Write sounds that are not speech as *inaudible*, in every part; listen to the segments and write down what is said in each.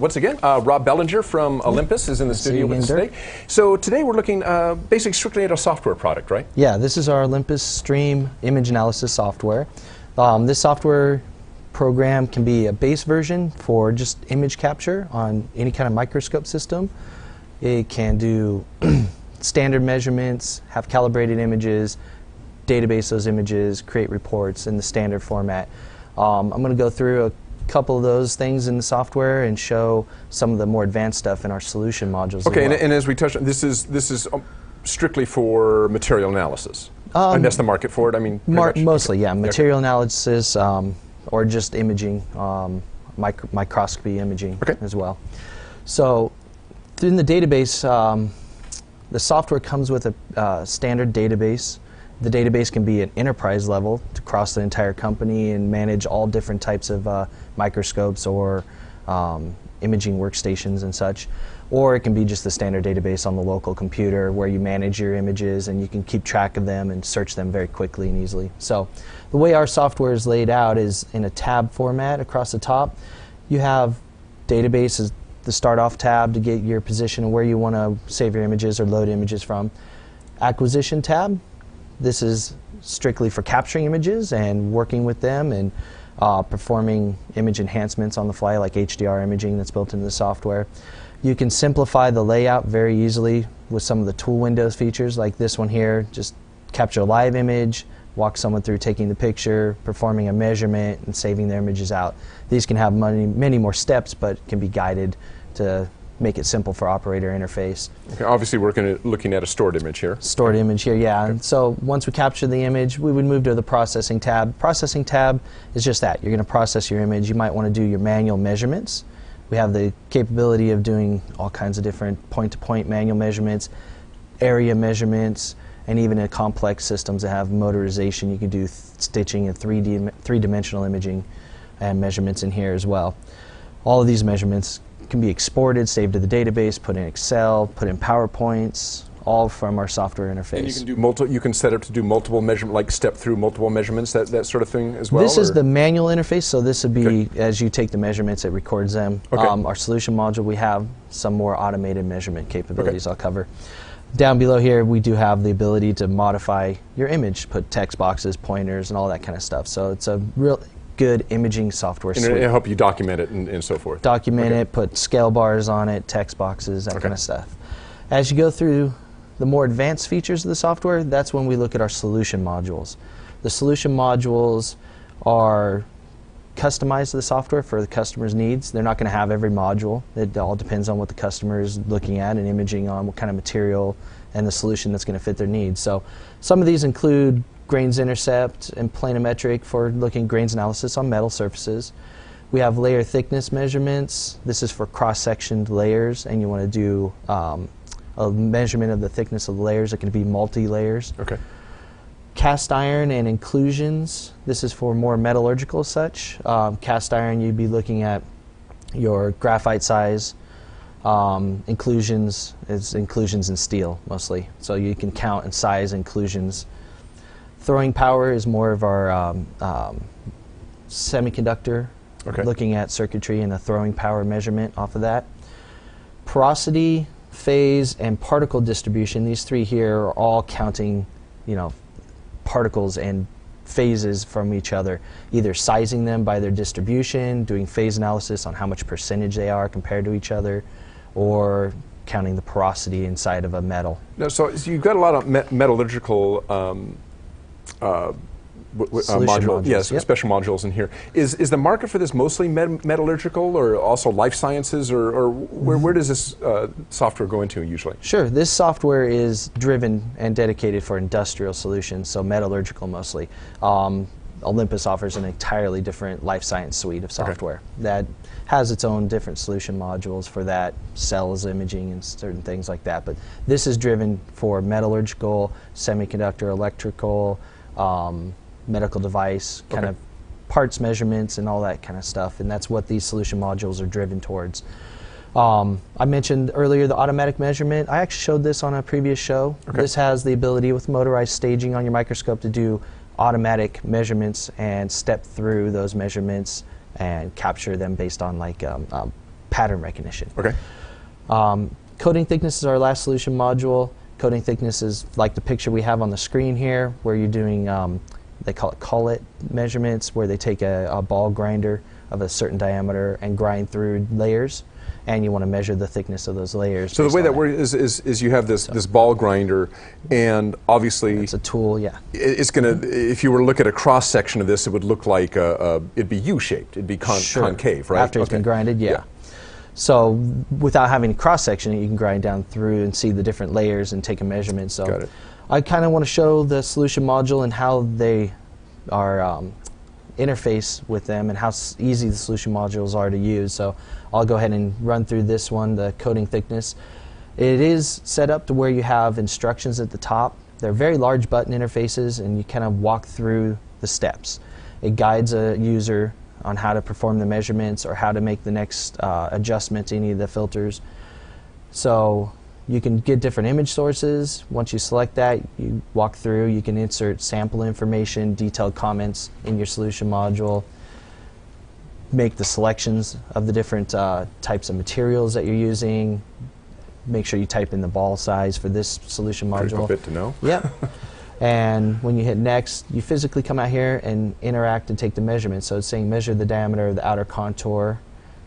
Once again, uh, Rob Bellinger from Olympus is in the studio with us today. So today we're looking uh, basically strictly at a software product, right? Yeah, this is our Olympus Stream image analysis software. Um, this software program can be a base version for just image capture on any kind of microscope system. It can do *clears throat* standard measurements, have calibrated images, database those images, create reports in the standard format. Um, I'm going to go through a couple of those things in the software and show some of the more advanced stuff in our solution modules. Okay, well. and, and, as we touched on, this is this is um, strictly for material analysis. Um, and that's the market for it. I mean, mostly, okay. yeah, material okay. analysis um, or just imaging, um, micro microscopy imaging okay. as well. So, in the database, um, the software comes with a uh, standard database the database can be at enterprise level across the entire company and manage all different types of uh, microscopes or um, imaging workstations and such. Or it can be just the standard database on the local computer where you manage your images and you can keep track of them and search them very quickly and easily. So the way our software is laid out is in a tab format across the top. You have databases, the start off tab to get your position of where you want to save your images or load images from. Acquisition tab, this is strictly for capturing images and working with them and uh, performing image enhancements on the fly like HDR imaging that's built into the software. You can simplify the layout very easily with some of the tool windows features like this one here. Just capture a live image, walk someone through taking the picture, performing a measurement, and saving their images out. These can have many, many more steps, but can be guided to make it simple for operator interface. Okay, obviously we're at, looking at a stored image here. Stored image here, yeah. Okay. And so once we capture the image, we would move to the processing tab. Processing tab is just that. You're going to process your image. You might want to do your manual measurements. We have the capability of doing all kinds of different point-to-point -point manual measurements, area measurements, and even in complex systems that have motorization, you can do stitching and 3D, three-dimensional imaging and measurements in here as well. All of these measurements can be exported, saved to the database, put in Excel, put in PowerPoints, all from our software interface. And you can do multiple. You can set up to do multiple measurement, like step through multiple measurements, that, that sort of thing as well. This or? is the manual interface. So this would be okay. as you take the measurements, it records them. Okay. Um, our solution module, we have some more automated measurement capabilities. Okay. I'll cover. Down below here, we do have the ability to modify your image, put text boxes, pointers, and all that kind of stuff. So it's a real good imaging software and suite. it'll help you document it and, and so forth. Document okay. it, put scale bars on it, text boxes, that okay. kind of stuff. As you go through the more advanced features of the software, that's when we look at our solution modules. The solution modules are customized to the software for the customer's needs. They're not going to have every module. It all depends on what the customer is looking at and imaging on, what kind of material and the solution that's going to fit their needs. So some of these include grains intercept and planimetric for looking grains analysis on metal surfaces. We have layer thickness measurements. This is for cross-sectioned layers, and you want to do um, a measurement of the thickness of the layers. It can be multi-layers. Okay. Cast iron and inclusions. This is for more metallurgical such. Um, cast iron, you'd be looking at your graphite size. Um, inclusions is inclusions in steel mostly. So you can count and size inclusions Throwing power is more of our um, um, semiconductor, okay. looking at circuitry and the throwing power measurement off of that. Porosity, phase, and particle distribution, these three here are all counting, you know, particles and phases from each other, either sizing them by their distribution, doing phase analysis on how much percentage they are compared to each other, or counting the porosity inside of a metal. No, so, so you've got a lot of me metallurgical um, uh, uh, module, modules. yes, yep. special modules in here. Is is the market for this mostly met metallurgical or also life sciences, or, or where, where does this uh, software go into usually? Sure, this software is driven and dedicated for industrial solutions, so metallurgical mostly. Um, Olympus offers an entirely different life science suite of software okay. that has its own different solution modules for that, cells imaging and certain things like that. But this is driven for metallurgical, semiconductor, electrical, um, medical device, kind okay. of parts measurements and all that kind of stuff. And that's what these solution modules are driven towards. Um, I mentioned earlier the automatic measurement. I actually showed this on a previous show. Okay. This has the ability with motorized staging on your microscope to do automatic measurements and step through those measurements and capture them based on like um, um, pattern recognition. Okay. Um, coating thickness is our last solution module. Coating thickness is like the picture we have on the screen here, where you're doing, um, they call it calotte measurements, where they take a, a ball grinder of a certain diameter and grind through layers, and you want to measure the thickness of those layers. So the way on that works is, is, is you have this, this ball grinder, and obviously It's a tool, yeah. it's going to, if you were to look at a cross section of this, it would look like a, a, it'd be U-shaped, it'd be con- Sure. concave, right? After it's been grinded, yeah. Yeah. So without having a cross section, you can grind down through and see the different layers and take a measurement. So Got it. I kind of want to show the solution module and how they are um, interface with them and how easy the solution modules are to use. So I'll go ahead and run through this one, the coating thickness. It is set up to where you have instructions at the top. They're very large button interfaces, and you kind of walk through the steps. It guides a user on how to perform the measurements or how to make the next uh, adjustment to any of the filters. So you can get different image sources. Once you select that, you walk through. You can insert sample information, detailed comments in your solution module. Make the selections of the different uh, types of materials that you're using. Make sure you type in the ball size for this solution Critical module. bit to know. *laughs* Yep. and when you hit next, you physically come out here and interact and take the measurement. So it's saying measure the diameter of the outer contour.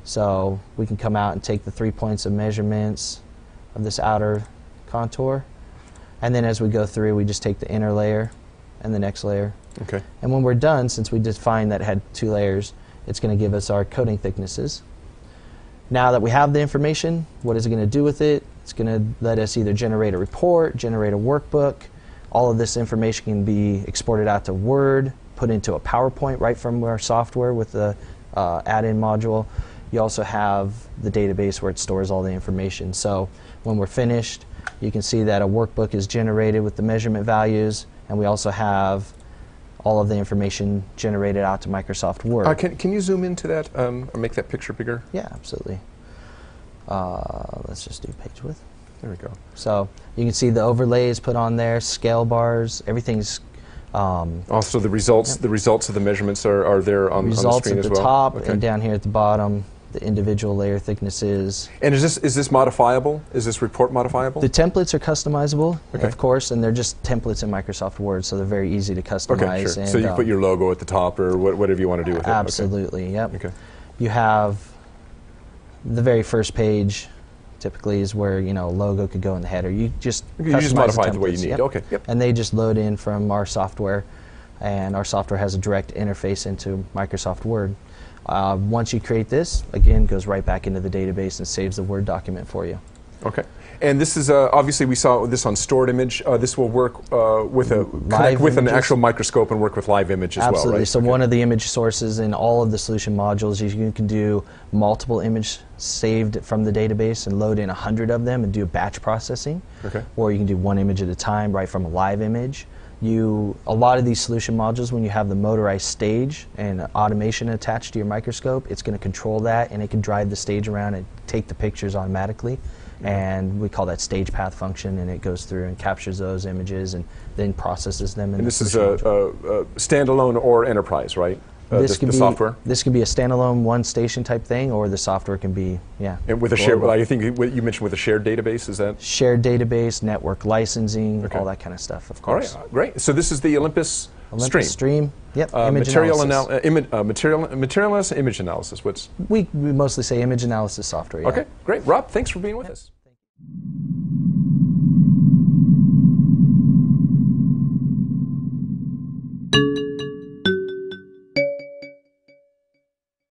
So we can come out and take the three points of measurements of this outer contour. And then as we go through, we just take the inner layer and the next layer. Okay. And when we're done, since we defined that it had two layers, it's going to give us our coating thicknesses. Now that we have the information, what is it going to do with it? It's going to let us either generate a report, generate a workbook. All of this information can be exported out to Word, put into a PowerPoint right from our software with the uh, add-in module. You also have the database where it stores all the information. So when we're finished, you can see that a workbook is generated with the measurement values, and we also have all of the information generated out to Microsoft Word. Uh, can, can you zoom into that um, or make that picture bigger? Yeah, absolutely. Uh, let's just do page width. There we go. So you can see the overlays put on there, scale bars, everything's um, Also, the results the results of the measurements are, are there on, on the results screen at as the well. top Okay. and down here at the bottom, the individual layer thicknesses. And is this is this modifiable? Is this report modifiable? The templates are customizable, Okay. of course, and they're just templates in Microsoft Word, so they're very easy to customize. okay, sure. And, So you um, put your logo at the top or what, whatever you want to do with it. Okay. Absolutely, yep. Okay. You have the very first page typically is where you know logo could go in the header. You just Okay, you just modify it the way you need. yep. Okay, yep. And they just load in from our software, and our software has a direct interface into Microsoft Word. Uh, once you create this, again, goes right back into the database and saves the Word document for you. Okay. And this is uh, obviously we saw this on stored image. Uh, this will work uh, with a Live with an actual microscope and work with live image as Absolutely. well, right? So Okay. one of the image sources in all of the solution modules is you can do multiple image saved from the database and load in a 100 of them and do batch processing. Okay. Or you can do one image at a time right from a live image. You a lot of these solution modules when you have the motorized stage and automation attached to your microscope, it's going to control that and it can drive the stage around and take the pictures automatically. And we call that stage path function, and it goes through and captures those images and then processes them. And this is a, a, a standalone or enterprise, right? Uh, this the, can the be software. This can be a standalone one station type thing, or the software can be yeah. And with a shared, well, I think you you mentioned with a shared database, is that? shared database, network licensing, Okay. all that kind of stuff. Of course. uh, great. So this is the Olympus, Olympus Stream. Stream. Yep. Uh, image material analysis. anal- uh, uh, material material analysis, image analysis. What's we, we mostly say image analysis software. Yeah. okay? Great, Rob. Thanks for being with us.